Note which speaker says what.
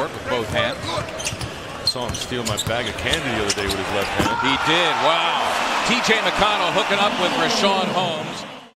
Speaker 1: court with both hands.
Speaker 2: I saw him steal my bag of candy the other day with his left hand.
Speaker 1: He did. Wow. T.J. McConnell hooking up with Richaun Holmes.